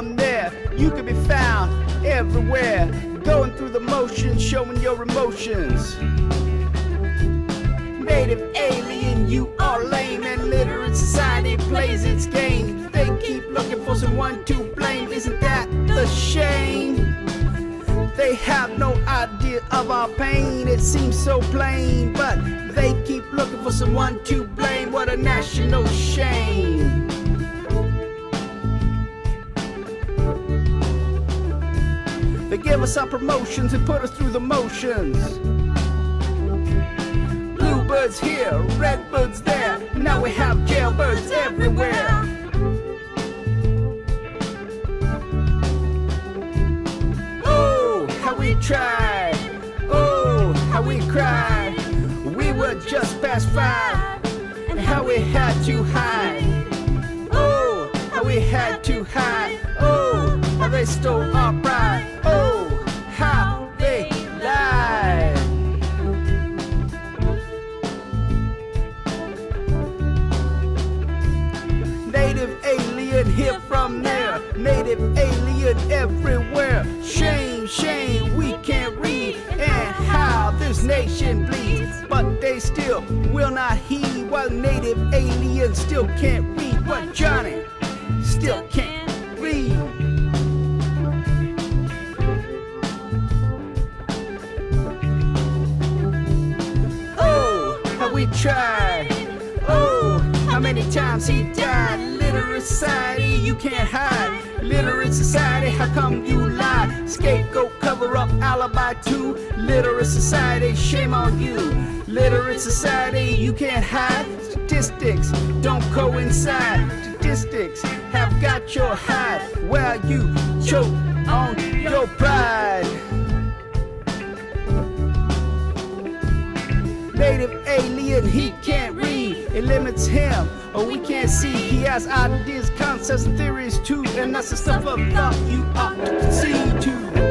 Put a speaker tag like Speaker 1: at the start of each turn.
Speaker 1: From there. You can be found everywhere. Going through the motions, showing your emotions. Native alien, you are lame and literate society plays its game. They keep looking for someone to blame. Isn't that the shame? They have no idea of our pain, it seems so plain. But they keep looking for someone to blame. What a national shame. They give us our promotions and put us through the motions. Bluebirds here, redbirds there. Now we have jailbirds everywhere. Oh, how we tried. Oh, how we cried. We were just past five. And how we had to hide. Oh, how we had to hide. Oh, how they stole our pride. Native alien here from there. Native alien everywhere. Shame, shame, we can't read. And how this nation bleeds. But they still will not heed. While native aliens still can't read. But Johnny still can't read. Oh, how we tried. Oh, how many times he died. Society, you can't hide. Literate society, how come you lie? Scapegoat, cover up, alibi too. Literate society, shame on you. Literate society, you can't hide. Statistics don't coincide. Statistics have got your hide. Well, you choke on your pride. Native alien, he can't. It limits him, or we can't see. He has ideas, concepts, and theories too. And that's the stuff of thought you ought to concede to.